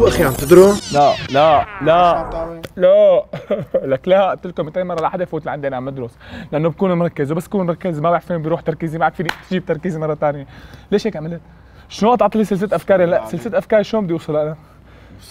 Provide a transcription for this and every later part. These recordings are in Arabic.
شو أخي عم تضرب؟ لا لا لا لا لك لا قلت لكم 200 مرة لا حدا يفوت لعندي أنا عم ادرس لأنه بكون مركز وبس بكون مركز ما بعرف فين بيروح تركيزي ما بعرف فيني تجيب تركيزي مرة ثانية ليش هيك عملت؟ شلون قطعت لي سلسلة أفكاري لا سلسلة أفكاري شلون بدي أوصل أنا؟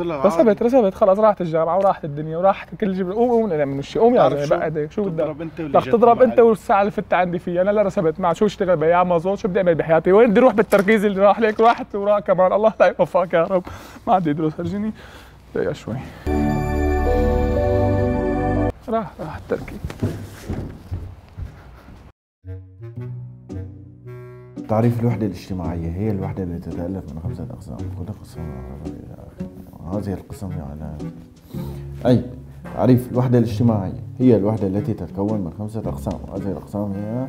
رسبت رسبت خلص راحت الجامعة وراحت الدنيا وراحت كل شيء. قوم قوم أنا من الشيء قوم يا زلمه شو؟ بقى شو بدك؟ تضرب انت تضرب. انت والساعة اللي فت عندي فيها. أنا لا رسبت. مع شو اشتغل بياع أمازون؟ شو بدي أعمل بحياتي؟ وين بدي أروح بالتركيز اللي راح ليك راحت وراء كمان. الله لا يوفقك يا رب. ما عندي دروس ارجيني دقيقه شوي. راح راح التركيز. تعريف الوحدة الاجتماعية هي الوحدة التي تتألف من خمسة أقسام كل قسم هذه القسم على أي تعريف الوحدة الاجتماعية. هي الوحدة التي تتكون من خمسة أقسام. وهذه الأقسام هي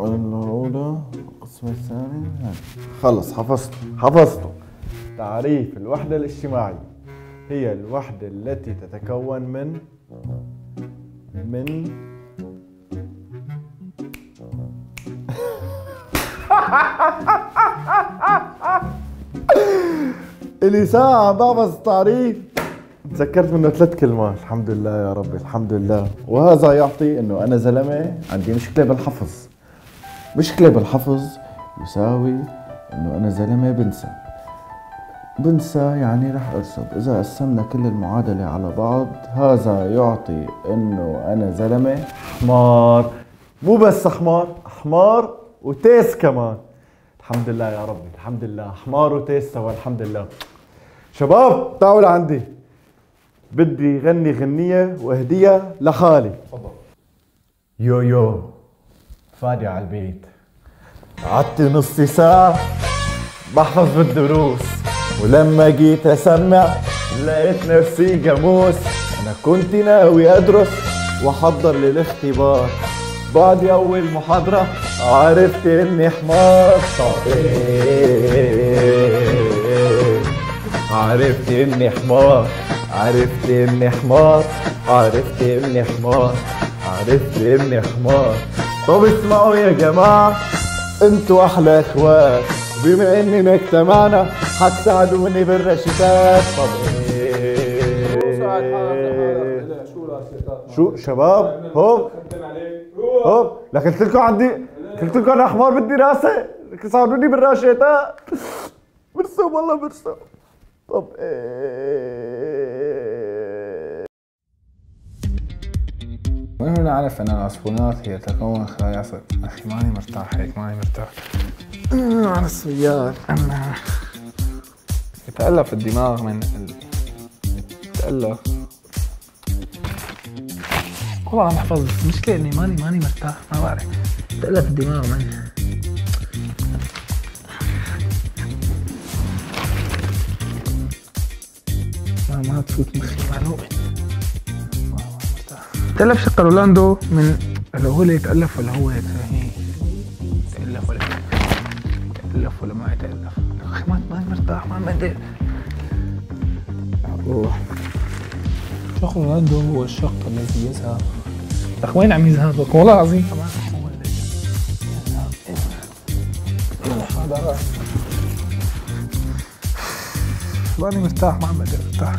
الأولى القسم الثاني خلص حفظت حفظت. تعريف الوحدة الاجتماعية. هي الوحدة التي تتكون من من إلي ساعة عم بحفظ التعريف تذكرت منه ثلاث كلمات. الحمد لله يا ربي الحمد لله. وهذا يعطي إنه أنا زلمة عندي مشكلة بالحفظ. مشكلة بالحفظ يساوي إنه أنا زلمة بنسى. بنسى يعني رح ارسب إذا قسمنا كل المعادلة على بعض هذا يعطي إنه أنا زلمة حمار مو بس حمار حمار وتيس كمان. الحمد لله يا ربي الحمد لله. حمار وتيس سوا الحمد لله. شباب تعالوا لعندي بدي غني غنية وهدية لحالي يو يو فادي على البيت. قعدت نص ساعة بحفظ بالدروس ولما جيت أسمع لقيت نفسي جاموس. أنا كنت ناوي أدرس وأحضر للاختبار. بعد أول محاضرة عرفت إني حمار. إيه؟ عرفت إني حمار عرفت إني حمار عرفت إني حمار عرفت إني حمار. طب اسمعوا يا جماعة أنتوا أحلى اخوات بما اننا اجتمعنا هتساعدوني بالرشيدات. طب إيه؟ شو شباب؟ هوب هوب. لكن قلت لكم عندي قلت لكم أنا حمار بالدراسة؟ ساعدوني بالراشيتات برسم والله برسم طب من هنا عرف أن العصفونات هي تكون خلايا عصب أخي ماني مرتاح هيك ماني مرتاح. آه، على السيار أنا يتألف الدماغ من ال... يتألف والله عم بحفظ المشكلة إني ماني ماني مرتاح ما بعرف. يتألف الدماغ من ما ما تفوت مخي معلومة تألف شقة رولاندو من اللي هو اللي يتألف ولا هو يتألف؟ ولا يتألف؟ ولا ما يتألف؟ أخي ما ما مرتاح ما بدي روح شق رونالدو هو الشق الذي يذهب. أخ وين عم يذهب؟ والله العظيم. ماني مرتاح ما عم بقدر أرتاح.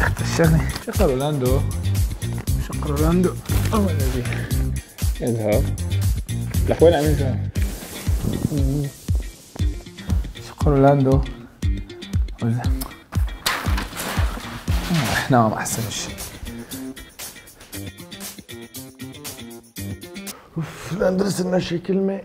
اختشني شق رونالدو شق رونالدو هو الذي يذهب لك وين عم يذهب؟ شق رونالدو وذهب. نعم احسن شيء بدنا ندرس لنا شي كلمة.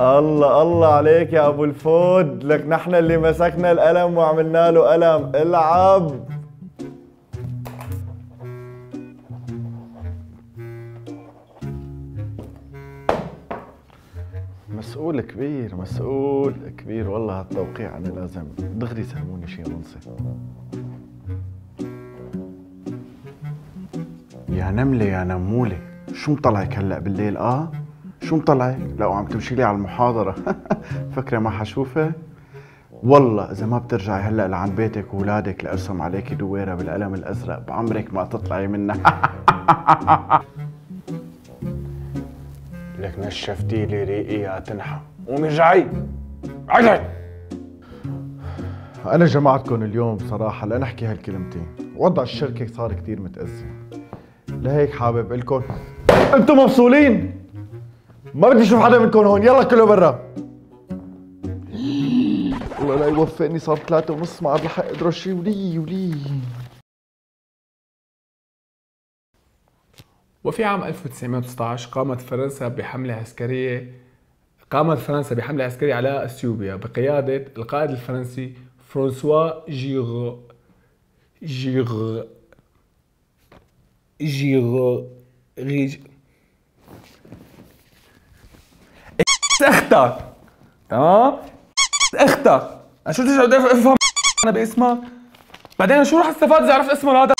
الله الله عليك يا أبو الفود. لك نحن اللي مسكنا القلم وعملنا له قلم العب. مسؤول كبير مسؤول كبير. والله هالتوقيع أنا لازم. دغري يسلموني شي منصف يا نملة يا نمولة. شو مطلعك هلأ بالليل؟ آه؟ شو مطلعك؟ لو عم تمشي لي على المحاضرة. فكرة ما حشوفك؟ والله إذا ما بترجعي هلأ لعند بيتك وولادك لأرسم عليكي دويرة بالقلم الأزرق بعمرك ما تطلعي منها. لك نشفتي لي ريقي يا تنحى. قومي ارجعي. ارجعي أنا جمعتكم اليوم بصراحة لنحكي هالكلمتين. وضع الشركة صار كتير متأزم. لهيك حابب لكم أنتم مفصولين ما بدي أشوف حدا منكم هون. يلا كله برا. الله لا يوفقني صار ثلاثة ونص ما عاد لحق ادرس شي. ولي ولي. وفي عام 1919 قامت فرنسا بحملة عسكرية قامت فرنسا بحملة عسكرية على إثيوبيا بقيادة القائد الفرنسي فرانسوا جيغ جيغ جيغ غيج أختك تمام؟ أختك شو بدي افهم أنا باسمك بعدين شو راح استفاد إذا عرفت اسمه هذا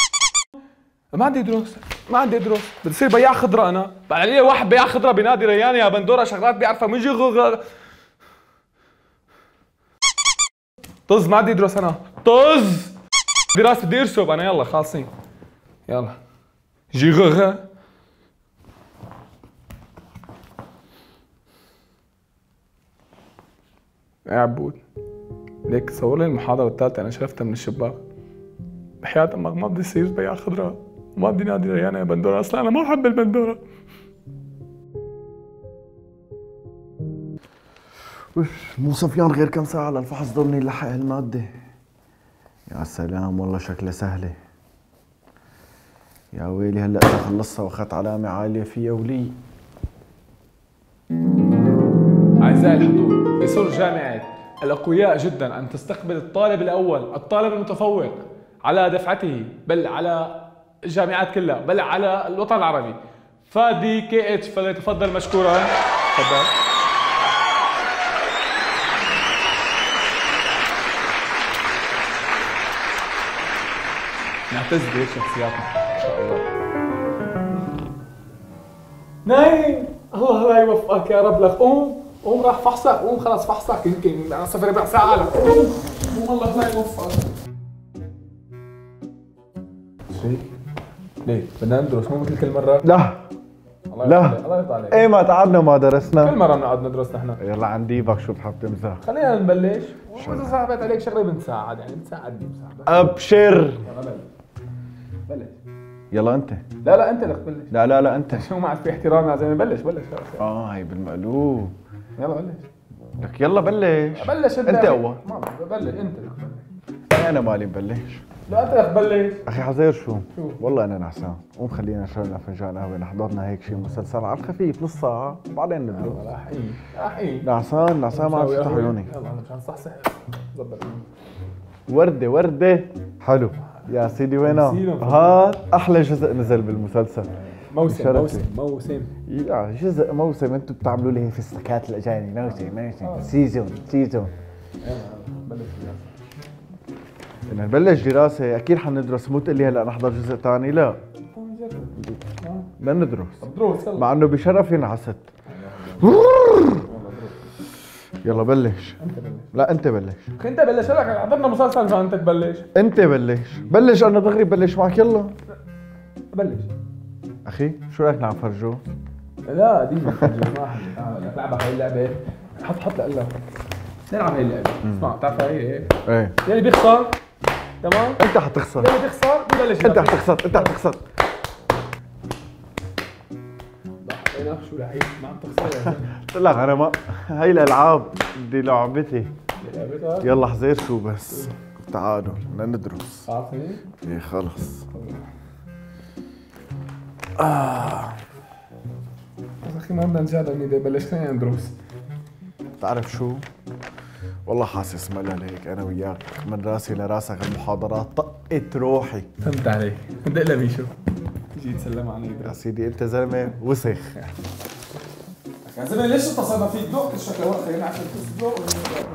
ما عندي دروس. ما عندي دروس. بدي اصير بياع خضرة أنا. بعد لي واحد بياع خضرة بنادي ريان يا بندورة شغلات بيعرفها من جيغ طز ما عندي دروس أنا. طز! دراسة بدي ارسب أنا يلا خالصين. يلا. جيغ يا عبود ليك صور لي المحاضرة الثالثة أنا شرفتها من الشباك. بحياة أمك ما بدي صير بياع خضرة وما بدي نادي ريانة يا بندورة. أصلا أنا ما بحب البندورة. مو صفيان غير كم ساعة للفحص ضلني لحق هالمادة. يا سلام والله شكلها سهلة. يا ويلي هلأ خلصتها وأخذت علامة عالية فيها ولي. أعزائي الحضور يسر جامعة الأقوياء جدا أن تستقبل الطالب الأول الطالب المتفوق على دفعته بل على الجامعات كلها بل على الوطن العربي. فادي كي إتش فليتفضل مشكورا. تفضل. نعتز بهيك شخصياتنا إن شاء الله. نايم! الله لا يوفقك يا رب لك قوم قوم راح فحصك قوم خلص فحصك يمكن أنا صفر ربع ساعة لك قوم الله لا يوفقك شيء؟ ليه؟ بدنا ندرس مو مثل كل مرة؟ لا. الله لا. الله يرضى عليك. إيه ما تعبنا ما كل درسنا مرة بنقعد ندرس نحن. يلا عندي بك شو بتحب تمزح خلينا نبلش. وإذا صعبت عليك شغلة بنساعد يعني بنساعدني بساعدك أبشر. يلا بلش. بلش. يلا أنت. لا لا أنت بدك تبلش لا لا لا أنت. شو معك في احترام يا زلمة بلش بلش. آه هي بالمقلوب يلا بلش. لك يلا بلش. بلش انت انت أول. ما بلش انت. تبلش أنا مالي مبلش لا أنت بدك تبلش أخي حزير شو؟ شو؟ والله أنا نعسان قوم خلينا نشرب لنا فنجان قهوه نحضرنا هيك شي مسلسل على الخفيف نص ساعة. وبعدين ندرس رايحين رايحين نعسان نعسان ما عم فتح عيوني. يلا أنا مشان صحصح ظبط وردة وردة. حلو. يا سيدي وينها؟ هاد أحلى جزء نزل بالمسلسل. موسم. موسم موسم. يا جزء موسم أنتم بتعملوا لي في السكات الأجانب. موسم موسم آه. season season بدنا نبلش دراسة. أكيد حندرس مو تقول لي هلأ نحضر جزء ثاني لا. بدنا ندرس. دروس مع إنه بشرفي انعست يلا بلش. أنت بلش. لا أنت بلش. أنت بلش. لك حضرنا مسلسل مشان انت تبلش. أنت بلش. بلش أنا دغري بلش معك. يلا. بلش. أخي شو رأيك نعم فرجو؟ لا دي ما واحد لعبة هاي اللعبة. حط حط لقلك نلعب هاي اللعبة. اسمع بتعرف هي؟ إيه. إيه يلي بيخسر تمام؟ أنت حتخسر يلي بيخسر ببلش أنت حتخسر أنت حتخسر شو لعيب؟ ما عم تخسر قلت لك أنا ما هاي الألعاب دي لعبتي. لعبتك يلا حزير شو بس؟ تعالوا بدنا ندرس عارفني إيه خلص. بس أخي ما بدنا نجاد اني بدي بلش خلينا ندرس بتعرف شو؟ والله حاسس ملل هيك أنا وياك. من راسي لراسك المحاضرات طقت روحي. فهمت عليك. بدي أقلب مين شو تيجي تسلم علي. يا سيدي أنت زلمة وسخ. يا زلمة ليش اتصلنا فيك؟ دق الشكوى خلينا عشان تسدق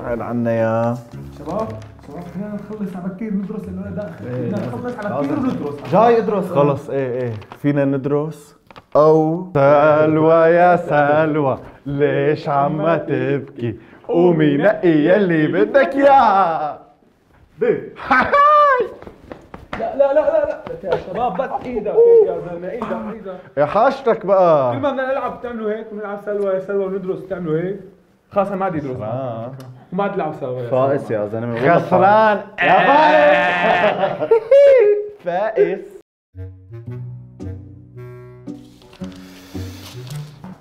عين عنا يا شباب. خلينا نخلص على بكير ندرس اللي داخل. خلينا نخلص على بكير وندرس جاي ادرس. خلص إيه إيه. فينا ندرس. أو سلوى يا سلوى ليش عم تبكي؟ قومي نقي يلي بدك اياه لا لا لا لا لا. يا شباب بس إيدك هيك يا زلمه إيدك إيدك. يا حاجتك بقى. كل ما بدنا نلعب بتعملوا هيك؟ ونلعب سلوى يا سلوى وندرس بتعملوا هيك؟ خلاص أنا ما عاد يدرس. آه. وما نلعب سوا. يا فائس يا زلمة. والله خسران. يا فائز. فائز.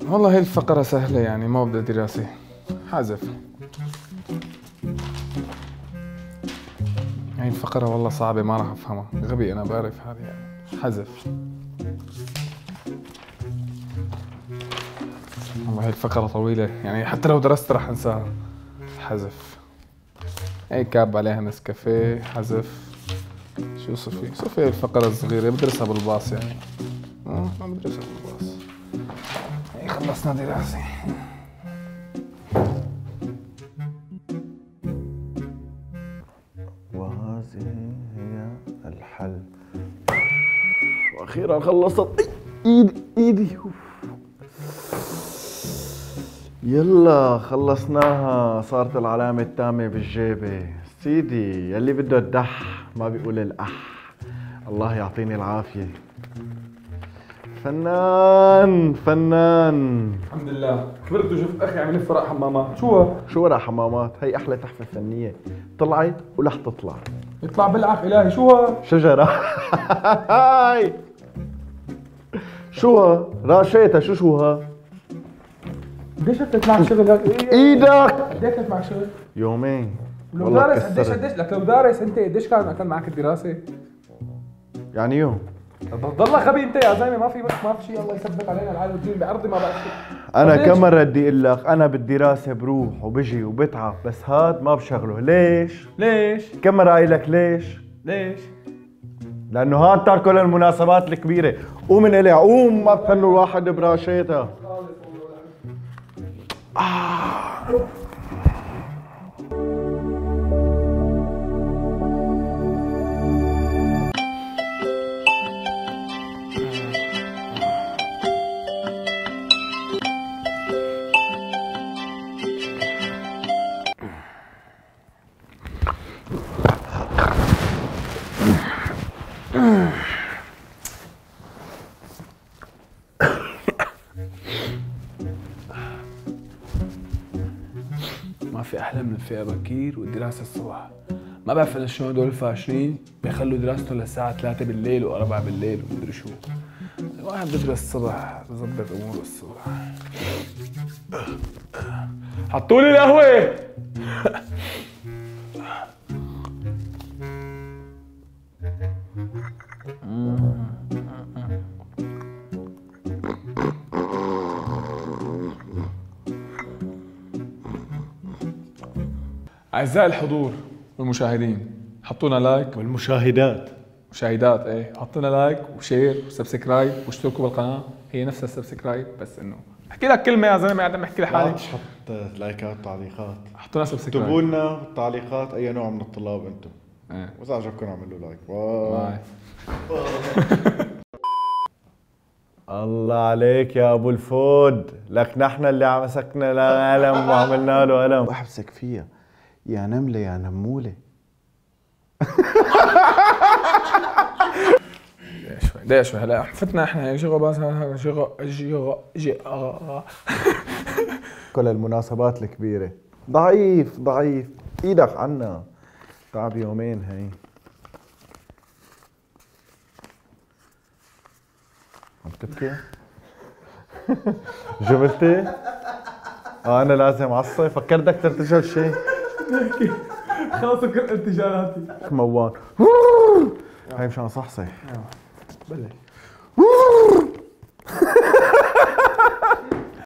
والله هي الفقرة سهلة يعني ما بدها دراسة. حذف هاي الفقرة والله صعبة ما راح أفهمها. غبي أنا بعرف هذه يعني. حذف والله هاي الفقرة طويلة يعني حتى لو درست راح أنساها. حذف. هي كاب عليها نسكافيه حذف. شو صفي صفي هي الفقرة الصغيرة بدرسها بالباص يعني. آه، ما بدرسها بالباص. هي خلصنا دراسة. وهذه هي الحل. وأخيرا خلصت. ايدي ايدي يلا خلصناها. صارت العلامة التامة بالجيبة. سيدي يلي بده الدح ما بيقول الأح. الله يعطيني العافية. فنان فنان. الحمد لله. كبرت وشفت أخي عم يلف وراء حمامات. شو؟ شو ورا حمامات؟ هي أحلى تحفة فنية. طلعي ورح تطلع يطلع بالعف إلهي. شو هو؟ شجرة. هاي. شو ها؟ راشيتها شو شو ها؟ قديش اخذت معك شغل؟ إيدك قديش معك شغل؟ يومين لو دارس قديش. قديش لك لو دارس أنت قديش كان كان معك الدراسة؟ يعني يوم ضلك غبي أنت يا زلمة ما في ما في شيء الله يثبت علينا العالم والدين بارضي ما شيء أنا؟ كم مرة بدي إقول لك أنا بالدراسة بروح وبجي وبتعب بس هاد ما بشغله ليش؟ ليش؟ كم مرة قايل لك ليش؟ ليش؟ لأنه هاد تركه للمناسبات الكبيرة قوم من إلي قوم ما بفنوا الواحد براشيتها ما في أحلى من الفئه بكير والدراسه الصبح. ما بعرف أنا شلون هدول الفاشلين بيخلوا دراسته للساعة 3 بالليل و4 بالليل ومدري شو الواحد بدرس الصبح بظبط أموره الصبح. حطوا لي أعزائي الحضور والمشاهدين حطونا like. والمشاهدات. مشاهدات إيه حطونا like و share و subscribe واشتركوا بالقناة. هي نفسها ال subscribe بس إنه أحكي لك كلمة يا زلمة قاعد احكي لحالي تحط لايكات تعليقات. حطونا subscribe. اكتبوا لنا بالتعليقات أي نوع من الطلاب أنتم. إيه. وإذا عجبكم اعملوا like. Wow. Bye. الله عليك يا أبو الفود. لك نحن اللي مسكنا القلم وعملنا له قلم بحبسك فيها يا نملة يا شوي دقيقة شوي هلا فتنا إحنا. شغل بس شغل شغل شغل كل المناسبات الكبيرة. ضعيف ضعيف. إيدك عنا. تعب يومين هي. عم تبكي؟ جبلتي؟ آه أنا لازم اعصب فكرت بدك ترتجل شيء خلص كل ارتجالاتي موال. هاي مشان صحصح. بلش.